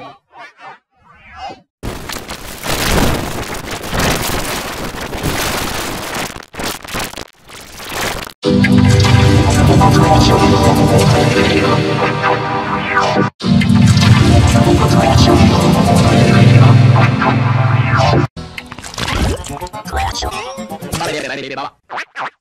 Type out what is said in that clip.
Yeah. バレバレババババ